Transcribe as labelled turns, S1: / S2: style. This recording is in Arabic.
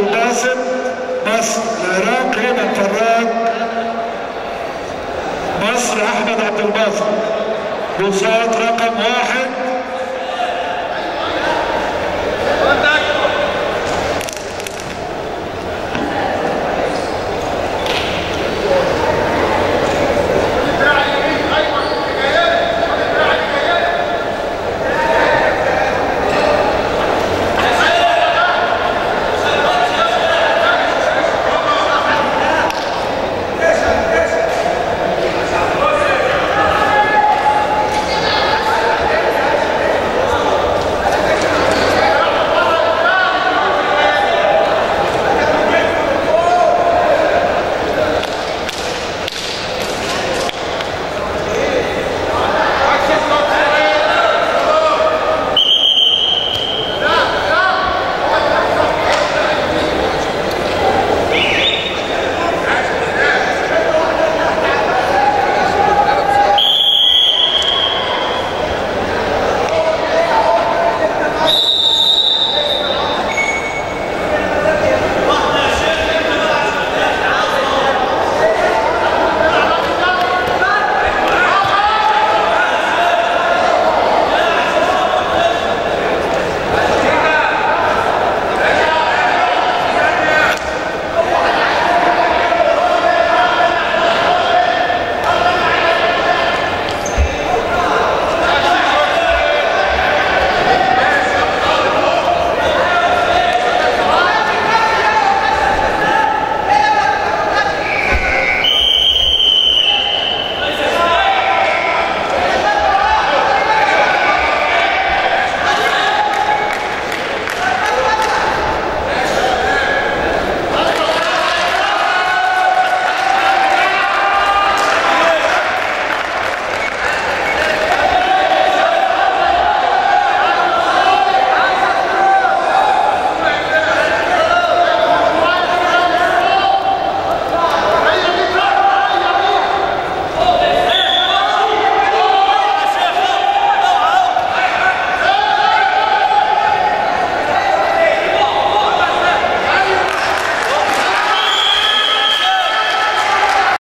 S1: القاسم بس العراق هنا الفراج مصر احمد عبد الباسط. بوصات رقم واحد.